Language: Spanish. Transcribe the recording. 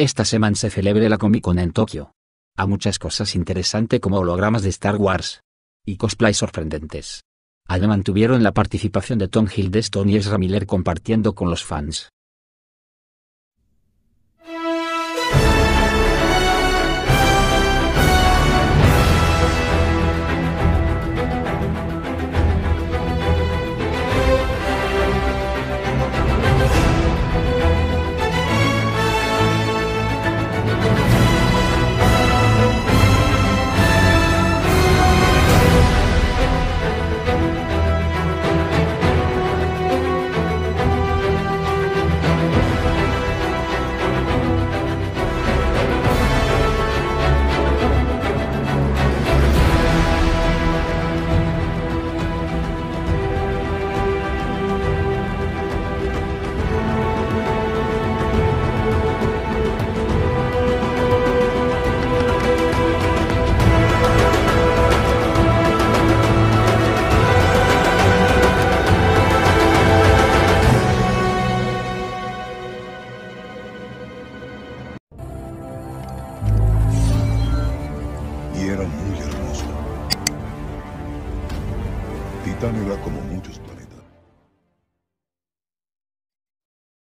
Esta semana se celebre la Comic Con en Tokio. A muchas cosas interesantes como hologramas de Star Wars. Y cosplays sorprendentes. Además tuvieron la participación de Tom Hiddleston y Ezra Miller compartiendo con los fans. Era muy hermoso. Titán era como muchos.